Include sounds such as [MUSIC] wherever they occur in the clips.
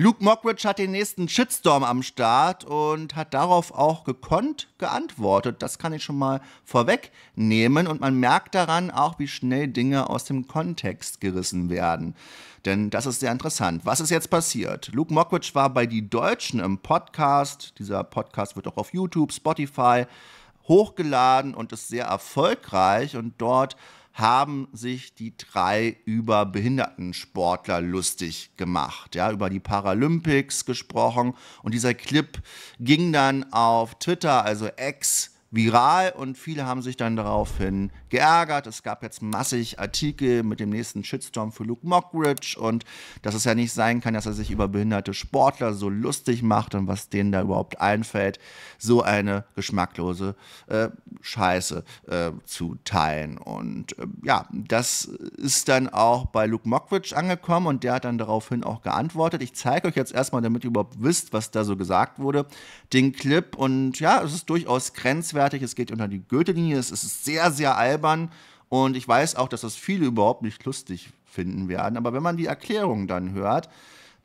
Luke Mockridge hat den nächsten Shitstorm am Start und hat darauf auch gekonnt geantwortet. Das kann ich schon mal vorwegnehmen. Und man merkt daran auch, wie schnell Dinge aus dem Kontext gerissen werden. Denn das ist sehr interessant. Was ist jetzt passiert? Luke Mockridge war bei Die Deutschen im Podcast. Dieser Podcast wird auch auf YouTube, Spotify hochgeladen und ist sehr erfolgreich. Und dort haben sich die drei über Behindertensportler lustig gemacht, ja, über die Paralympics gesprochen. Und dieser Clip ging dann auf Twitter, also X viral. Und viele haben sich dann daraufhin geärgert. Es gab jetzt massig Artikel mit dem nächsten Shitstorm für Luke Mockridge und dass es ja nicht sein kann, dass er sich über behinderte Sportler so lustig macht und was denen da überhaupt einfällt, so eine geschmacklose äh, Scheiße äh, zu teilen. Und äh, ja, das ist dann auch bei Luke Mockridge angekommen und der hat dann daraufhin auch geantwortet. Ich zeige euch jetzt erstmal, damit ihr überhaupt wisst, was da so gesagt wurde, den Clip und ja, es ist durchaus grenzwertig, es geht unter die Goethe-Linie, es ist sehr, sehr albern und ich weiß auch, dass das viele überhaupt nicht lustig finden werden, aber wenn man die Erklärung dann hört,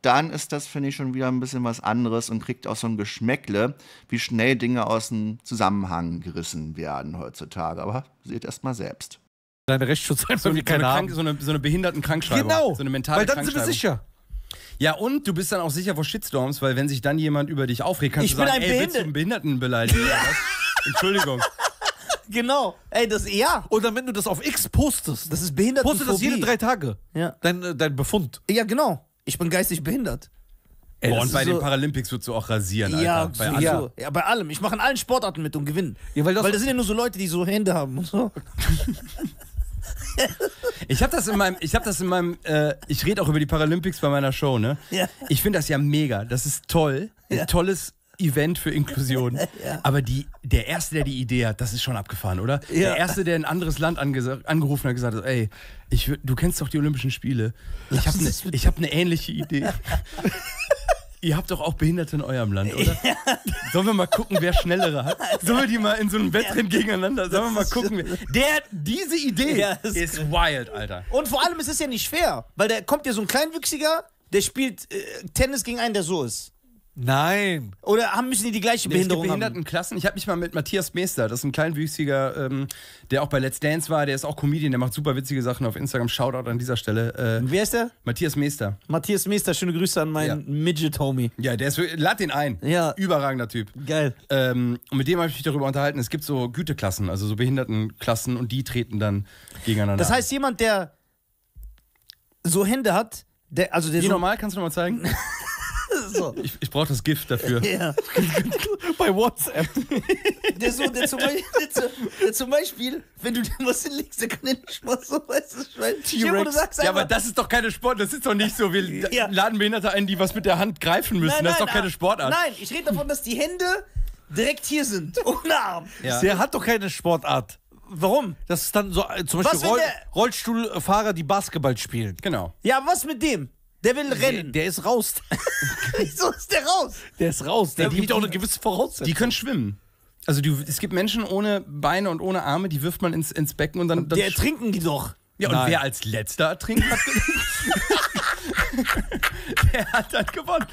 dann ist das, finde ich, schon wieder ein bisschen was anderes und kriegt auch so ein Geschmäckle, wie schnell Dinge aus dem Zusammenhang gerissen werden heutzutage. Aber seht erst mal selbst. Deine Rechtsschutz einfach So, keine eine. Krank, so, eine, so eine Behindertenkrankschreibung. Genau. So eine mentale Weil dann sind wir sicher. Ja, und du bist dann auch sicher vor Shitstorms, weil wenn sich dann jemand über dich aufregt, kannst Ich du bin sagen, ein ey, willst du einen Behinderten beleidigen? was? [LAUGHS] Entschuldigung. Genau. Ey, das, ja. Oder wenn du das auf X postest, Das ist Behindertenphobie. postet das jede drei Tage. Ja. Dein, äh, dein Befund. Ja, genau. Ich bin geistig behindert. Ey, Boah, und bei so- den Paralympics würdest du auch rasieren, Alter. Ja, bei so, allem. ja. ja, bei allem. Ich mache in allen Sportarten mit und gewinne. Ja, weil das- weil das sind ja nur so Leute, die so Hände haben und so. [LAUGHS] Ich habe das in meinem, ich habe das in meinem, äh, ich rede auch über die Paralympics bei meiner Show, ne? Ja. Ich finde das ja mega. Das ist toll, ein Ja. tolles Event für Inklusion. [LAUGHS] Aber die, der erste, der die Idee hat, das ist schon abgefahren, oder? Ja. Der erste, der ein anderes Land angerufen hat, und gesagt hat, ey, ich, du kennst doch die Olympischen Spiele. Ich habe eine hab ne ähnliche Idee. [LAUGHS] Ihr habt doch auch Behinderte in eurem Land, oder? Sollen wir mal gucken, wer schnellere hat? Sollen wir die mal in so einem Wettrennen gegeneinander? Sollen wir mal gucken, wer. Der, diese Idee Ja, das ist wild, Alter. Und vor allem ist es ja nicht fair, weil da kommt ja so ein Kleinwüchsiger, der spielt äh, Tennis gegen einen, der so ist. Nein. Oder haben, müssen die die gleiche Es gibt Behinderung haben? Behindertenklassen. Ich habe mich mal mit Matthias Meester, das ist ein kleinwüchsiger, ähm, der auch bei Let's Dance war, der ist auch Comedian, der macht super witzige Sachen auf Instagram. Shoutout an dieser Stelle. Äh, Wer ist der? Matthias Meester. Matthias Meester, schöne Grüße an meinen Ja. Midget-Homie. Ja, der ist, lad den ein. Ja. Überragender Typ. Geil. Ähm, und mit dem habe ich mich darüber unterhalten. Es gibt so Güteklassen, also so Behindertenklassen und die treten dann gegeneinander. Das heißt, jemand, der so Hände hat, der, also der wie so, normal, kannst du nochmal zeigen? [LAUGHS] so Ich, ich brauche das Gift dafür. ja, [LAUGHS] Bei WhatsApp. der, so, der, zum Beispiel, der, zu- der zum Beispiel, wenn du den was hinlegst, der kann den nicht mal so, weißt du, dir du sagst Ja, einfach, aber das ist doch keine Sport. Das ist doch nicht so. Wir Ja. laden Behinderte ein, die was mit der Hand greifen müssen. das ist doch keine Sportart. Nein, ich rede davon, dass die Hände direkt hier sind, [LAUGHS] ohne Arm. Ja. Der hat doch keine Sportart. Warum? Das ist dann so äh, zum Beispiel Roll Rollstuhlfahrer, die Basketball spielen. Genau. Ja, aber was mit dem? Der will rennen. der ist raus. [LAUGHS] Wieso ist der raus? Der ist raus. Der die- gibt auch die- eine gewisse Voraussetzung. Die können schwimmen. Also du, es gibt Menschen ohne Beine und ohne Arme, die wirft man ins, ins Becken und dann. dann Der ertrinken die doch. ja, und Nein. wer als letzter ertrinkt hat, der [LAUGHS] hat dann gewonnen.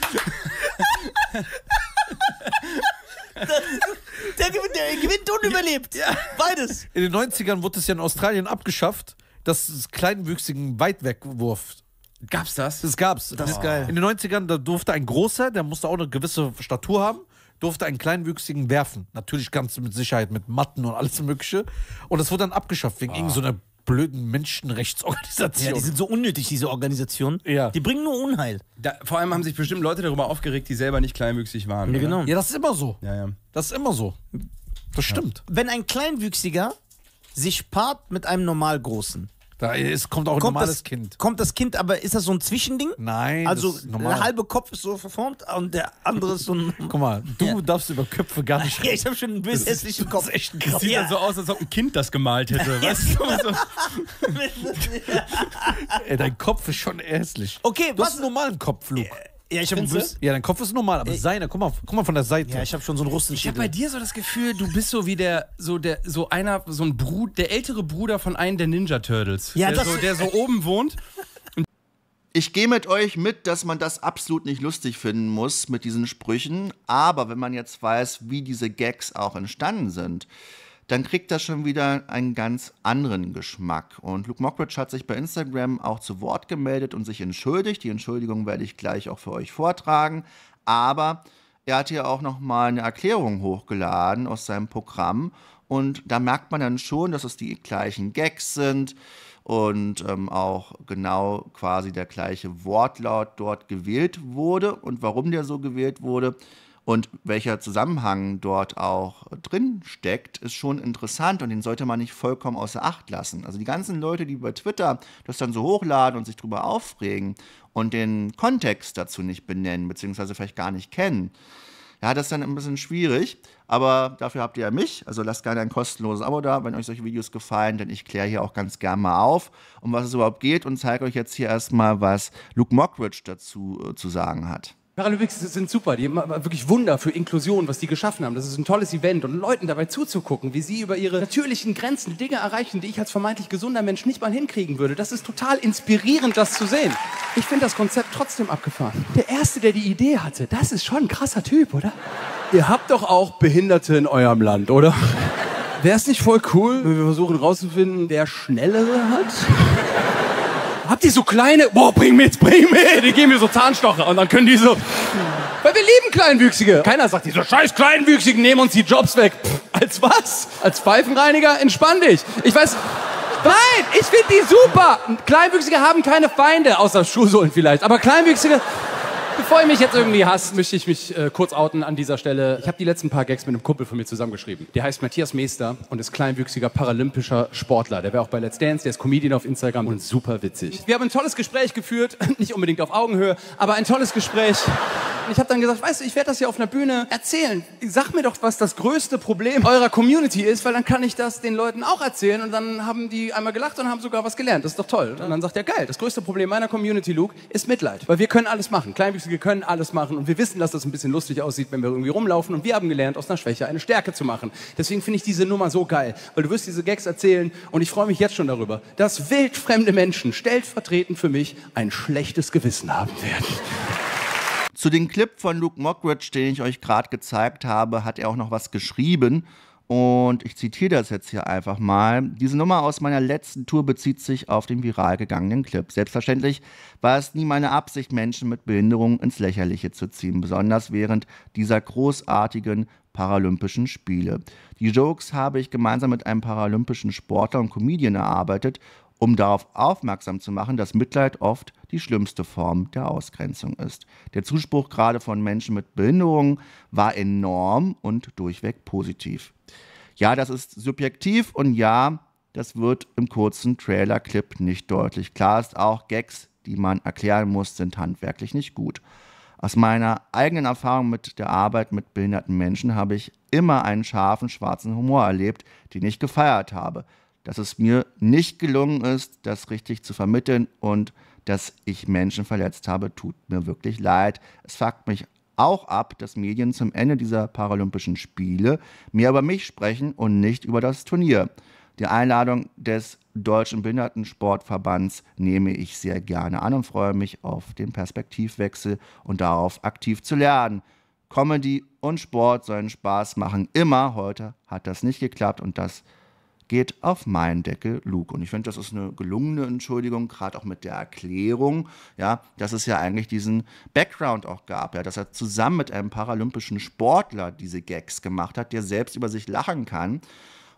Der gewinnt, der gewinnt und überlebt. Beides. In den 90ern wurde es ja in Australien abgeschafft, dass es kleinwüchsigen Weitwegwurf. Gab's das? Das gab's. Das ist geil. In den 90ern, da durfte ein großer, der musste auch eine gewisse Statur haben, durfte einen kleinwüchsigen werfen. Natürlich ganz mit Sicherheit mit Matten und alles Mögliche. Und das wurde dann abgeschafft wegen irgendeiner blöden Menschenrechtsorganisation. Ja, die sind so unnötig, diese Organisationen. Ja. Die bringen nur Unheil. Da, vor allem haben sich bestimmt Leute darüber aufgeregt, die selber nicht kleinwüchsig waren. Ja, oder? genau. Ja, das ist immer so. Ja, ja. Das ist immer so. Das stimmt. Wenn ein Kleinwüchsiger sich paart mit einem Normalgroßen, Da ist, kommt auch ein kommt normales das, Kind. kommt das Kind, aber ist das so ein Zwischending? Nein, Also der halbe Kopf ist so verformt und der andere ist so ein. [LAUGHS] Guck mal, du Ja. darfst über Köpfe gar nicht [LAUGHS] Ja, ich habe schon einen bösen hässlichen Kopf. Das ist echt ein Das krass. sieht Ja. dann so aus, als ob ein Kind das gemalt hätte. [LAUGHS] Weißt du? Ey, dein Kopf ist schon hässlich. Okay, Du was? hast einen normalen Kopf, Luke. Ja, ich Findest bösen. Ja, dein Kopf ist normal, aber seiner, guck mal, guck mal von der Seite. Ja, ich habe schon so einen Ich habe bei dir so das Gefühl, du bist so wie der, so der, so einer, so ein Brut, der ältere Bruder von einem der Ninja Turtles. Ja, der, das- so, [LAUGHS] der so oben wohnt. Ich gehe mit euch mit, dass man das absolut nicht lustig finden muss mit diesen Sprüchen, aber wenn man jetzt weiß, wie diese Gags auch entstanden sind, dann kriegt das schon wieder einen ganz anderen Geschmack. Und Luke Mockridge hat sich bei Instagram auch zu Wort gemeldet und sich entschuldigt. Die Entschuldigung werde ich gleich auch für euch vortragen. Aber er hat hier auch nochmal eine Erklärung hochgeladen aus seinem Programm. Und da merkt man dann schon, dass es die gleichen Gags sind und ähm, auch genau quasi der gleiche Wortlaut dort gewählt wurde. Und warum der so gewählt wurde, und welcher Zusammenhang dort auch drin steckt, ist schon interessant und den sollte man nicht vollkommen außer Acht lassen. Also die ganzen Leute, die bei Twitter das dann so hochladen und sich darüber aufregen und den Kontext dazu nicht benennen, beziehungsweise vielleicht gar nicht kennen, ja, das ist dann ein bisschen schwierig, aber dafür habt ihr ja mich. Also lasst gerne ein kostenloses Abo da, wenn euch solche Videos gefallen, denn ich kläre hier auch ganz gern mal auf, um was es überhaupt geht und zeige euch jetzt hier erstmal, was Luke Mockridge dazu äh, zu sagen hat. Paralympics sind super, die machen wirklich Wunder für Inklusion, was die geschaffen haben. Das ist ein tolles Event und Leuten dabei zuzugucken, wie sie über ihre natürlichen Grenzen Dinge erreichen, die ich als vermeintlich gesunder Mensch nicht mal hinkriegen würde. Das ist total inspirierend, das zu sehen. Ich finde das Konzept trotzdem abgefahren. Der Erste, der die Idee hatte, das ist schon ein krasser Typ, oder? Ihr habt doch auch Behinderte in eurem Land, oder? Wäre es nicht voll cool, wenn wir versuchen rauszufinden, wer Schnellere hat? Habt ihr so kleine, boah, bring mit, bring mit. Die geben mir so Zahnstocher und dann können die so, weil wir lieben Kleinwüchsige. Keiner sagt, diese scheiß Kleinwüchsigen nehmen uns die Jobs weg. Pff, als was? Als Pfeifenreiniger? Entspann dich. Ich weiß, nein, ich finde die super. Kleinwüchsige haben keine Feinde, außer Schuhsohlen vielleicht. Aber Kleinwüchsige, Bevor ihr mich jetzt irgendwie hasst, möchte ich mich äh, kurz outen an dieser Stelle. Ich habe die letzten paar Gags mit einem Kumpel von mir zusammengeschrieben. Der heißt Matthias Meester und ist kleinwüchsiger paralympischer Sportler. Der wäre auch bei Let's Dance, der ist Comedian auf Instagram und super witzig. Wir haben ein tolles Gespräch geführt, [LAUGHS] nicht unbedingt auf Augenhöhe, aber ein tolles Gespräch. Und ich habe dann gesagt, weißt du, ich werde das hier auf einer Bühne erzählen. Sag mir doch, was das größte Problem eurer Community ist, weil dann kann ich das den Leuten auch erzählen und dann haben die einmal gelacht und haben sogar was gelernt. Das ist doch toll. Und dann sagt er, geil, das größte Problem meiner Community, Luke, ist Mitleid. Weil wir können alles machen. Kleinwüchsige können alles machen und wir wissen, dass das ein bisschen lustig aussieht, wenn wir irgendwie rumlaufen und wir haben gelernt, aus einer Schwäche eine Stärke zu machen. Deswegen finde ich diese Nummer so geil, weil du wirst diese Gags erzählen und ich freue mich jetzt schon darüber, dass wildfremde Menschen stellvertretend für mich ein schlechtes Gewissen haben werden. Zu dem Clip von Luke Mockridge, den ich euch gerade gezeigt habe, hat er auch noch was geschrieben. Und ich zitiere das jetzt hier einfach mal. Diese Nummer aus meiner letzten Tour bezieht sich auf den viral gegangenen Clip. Selbstverständlich war es nie meine Absicht, Menschen mit Behinderungen ins Lächerliche zu ziehen, besonders während dieser großartigen Paralympischen Spiele. Die Jokes habe ich gemeinsam mit einem paralympischen Sportler und Comedian erarbeitet um darauf aufmerksam zu machen, dass Mitleid oft die schlimmste Form der Ausgrenzung ist. Der Zuspruch gerade von Menschen mit Behinderungen war enorm und durchweg positiv. Ja, das ist subjektiv und ja, das wird im kurzen Trailer-Clip nicht deutlich. Klar ist auch, Gags, die man erklären muss, sind handwerklich nicht gut. Aus meiner eigenen Erfahrung mit der Arbeit mit behinderten Menschen habe ich immer einen scharfen schwarzen Humor erlebt, den ich gefeiert habe dass es mir nicht gelungen ist, das richtig zu vermitteln und dass ich Menschen verletzt habe, tut mir wirklich leid. Es fuckt mich auch ab, dass Medien zum Ende dieser Paralympischen Spiele mehr über mich sprechen und nicht über das Turnier. Die Einladung des Deutschen Behindertensportverbands nehme ich sehr gerne an und freue mich auf den Perspektivwechsel und darauf aktiv zu lernen. Comedy und Sport sollen Spaß machen, immer. Heute hat das nicht geklappt und das geht auf meinen Deckel Luke. Und ich finde, das ist eine gelungene Entschuldigung, gerade auch mit der Erklärung, ja, dass es ja eigentlich diesen Background auch gab, ja, dass er zusammen mit einem paralympischen Sportler diese Gags gemacht hat, der selbst über sich lachen kann.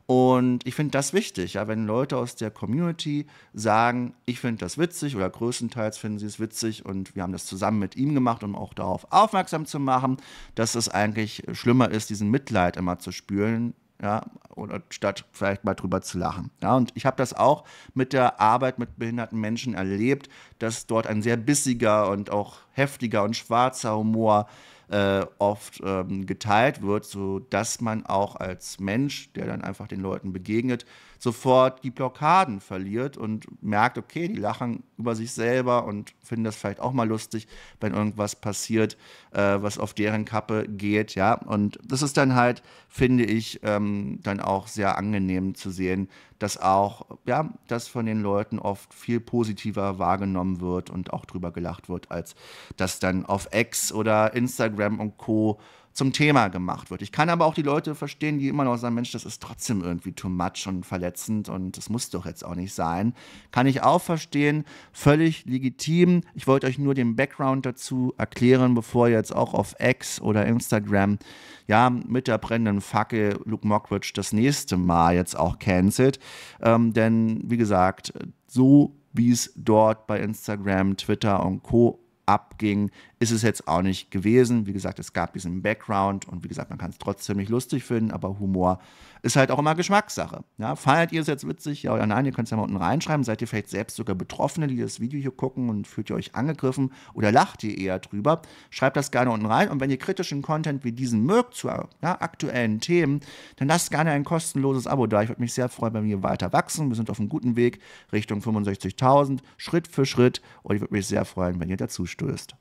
Und ich finde das wichtig, ja, wenn Leute aus der Community sagen, ich finde das witzig oder größtenteils finden sie es witzig und wir haben das zusammen mit ihm gemacht, um auch darauf aufmerksam zu machen, dass es eigentlich schlimmer ist, diesen Mitleid immer zu spüren, ja, oder statt vielleicht mal drüber zu lachen. Ja, und ich habe das auch mit der Arbeit mit behinderten Menschen erlebt, dass dort ein sehr bissiger und auch heftiger und schwarzer Humor äh, oft ähm, geteilt wird, sodass man auch als Mensch, der dann einfach den Leuten begegnet, sofort die Blockaden verliert und merkt, okay, die lachen über sich selber und finden das vielleicht auch mal lustig, wenn irgendwas passiert, äh, was auf deren Kappe geht, ja. Und das ist dann halt, finde ich, ähm, dann auch sehr angenehm zu sehen, dass auch, ja, das von den Leuten oft viel positiver wahrgenommen wird und auch drüber gelacht wird, als das dann auf X oder Instagram und Co zum Thema gemacht wird. Ich kann aber auch die Leute verstehen, die immer noch sagen, Mensch, das ist trotzdem irgendwie too much und verletzend und das muss doch jetzt auch nicht sein. Kann ich auch verstehen, völlig legitim. Ich wollte euch nur den Background dazu erklären, bevor ihr jetzt auch auf X oder Instagram ja mit der brennenden Fackel Luke Mockridge das nächste Mal jetzt auch cancelt. Ähm, denn wie gesagt, so wie es dort bei Instagram, Twitter und Co abging, ist es jetzt auch nicht gewesen. Wie gesagt, es gab diesen Background und wie gesagt, man kann es trotzdem nicht lustig finden, aber Humor ist halt auch immer Geschmackssache. Ja, feiert ihr es jetzt witzig? Ja oder nein? Ihr könnt es ja mal unten reinschreiben. Seid ihr vielleicht selbst sogar Betroffene, die das Video hier gucken und fühlt ihr euch angegriffen oder lacht ihr eher drüber? Schreibt das gerne unten rein und wenn ihr kritischen Content wie diesen mögt zu ja, aktuellen Themen, dann lasst gerne ein kostenloses Abo da. Ich würde mich sehr freuen, wenn wir weiter wachsen. Wir sind auf einem guten Weg Richtung 65.000, Schritt für Schritt und ich würde mich sehr freuen, wenn ihr dazu stößt.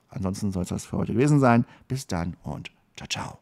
Soll es das für heute gewesen sein. Bis dann und ciao, ciao.